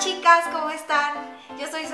chicas, ¿cómo están? Yo soy